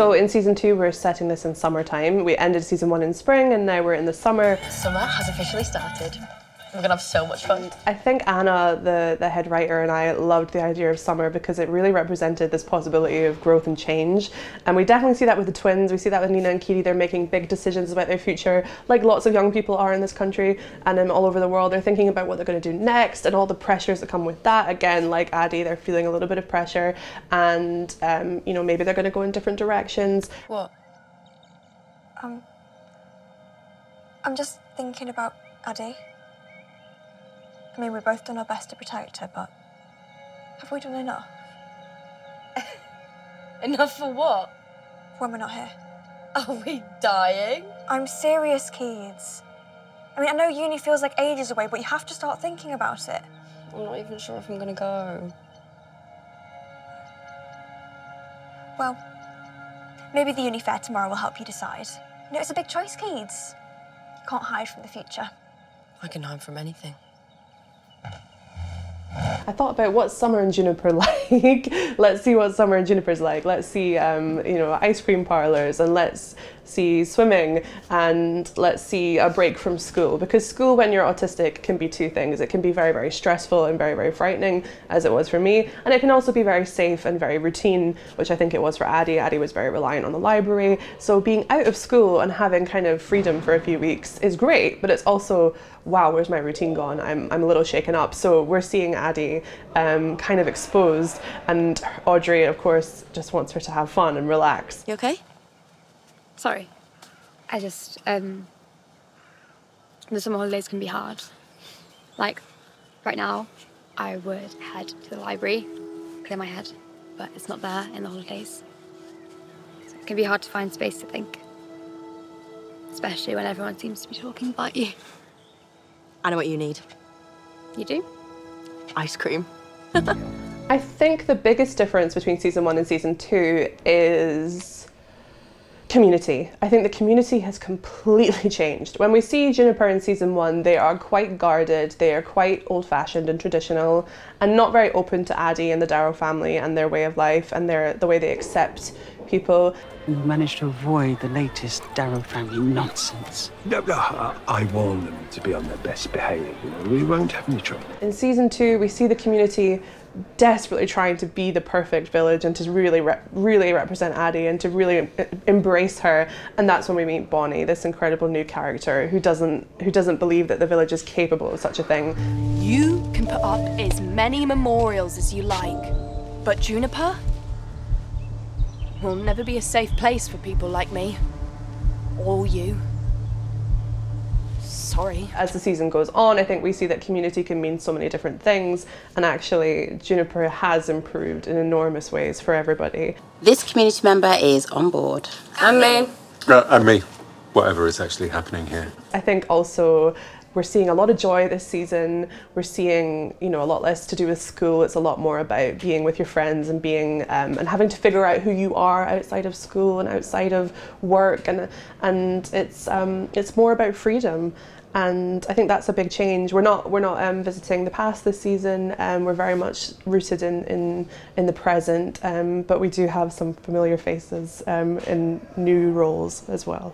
So in season two, we're setting this in summertime. We ended season one in spring, and now we're in the summer. Summer has officially started. We're gonna have so much fun. I think Anna, the, the head writer, and I loved the idea of summer because it really represented this possibility of growth and change. And we definitely see that with the twins. We see that with Nina and Keedie. They're making big decisions about their future, like lots of young people are in this country and um, all over the world. They're thinking about what they're going to do next and all the pressures that come with that. Again, like Addie, they're feeling a little bit of pressure, and um, you know maybe they're going to go in different directions. What? Um, I'm just thinking about Addie. I mean, we've both done our best to protect her, but have we done enough? Enough for what? When we're not here. Are we dying? I'm serious, Keeds. I mean, I know uni feels like ages away, but you have to start thinking about it. I'm not even sure if I'm gonna go. Well, maybe the uni fair tomorrow will help you decide. You know, it's a big choice, Keeds. You can't hide from the future. I can hide from anything. I thought about what's summer in Juniper like. let's see what summer in Juniper's like. Let's see, um, you know, ice cream parlors, and let's see swimming, and let's see a break from school. Because school, when you're autistic, can be two things. It can be very, very stressful and very, very frightening, as it was for me, and it can also be very safe and very routine, which I think it was for Addie. Addie was very reliant on the library. So being out of school and having kind of freedom for a few weeks is great, but it's also wow, where's my routine gone? I'm, I'm a little shaken up. So we're seeing Addie um, kind of exposed, and Audrey, of course, just wants her to have fun and relax. You okay? Sorry. I just, um, the summer holidays can be hard. Like, right now, I would head to the library, clear my head, but it's not there in the holidays. So it can be hard to find space to think. Especially when everyone seems to be talking about you. I know what you need. You do? Ice cream. I think the biggest difference between season one and season two is community. I think the community has completely changed. When we see Juniper in season one, they are quite guarded, they are quite old fashioned and traditional, and not very open to Addie and the Darrow family and their way of life and their the way they accept people. We've managed to avoid the latest Darrow family nonsense. No, no, I, I warn them to be on their best behaviour. You know, we won't have any trouble. In season two, we see the community desperately trying to be the perfect village and to really, re- really represent Addie and to really embrace her. And that's when we meet Bonnie, this incredible new character who doesn't, who doesn't believe that the village is capable of such a thing. You can put up as many memorials as you like, but Juniper will never be a safe place for people like me. Or you. Sorry. As the season goes on, I think we see that community can mean so many different things, and actually, Juniper has improved in enormous ways for everybody. This community member is on board. And me. Uh, and me, whatever is actually happening here. I think also we're seeing a lot of joy this season. We're seeing, you know, a lot less to do with school. It's a lot more about being with your friends and being um, and having to figure out who you are outside of school and outside of work, and and it's um, it's more about freedom. And I think that's a big change. We're not we're not um, visiting the past this season. Um, we're very much rooted in in, in the present. Um, but we do have some familiar faces um, in new roles as well.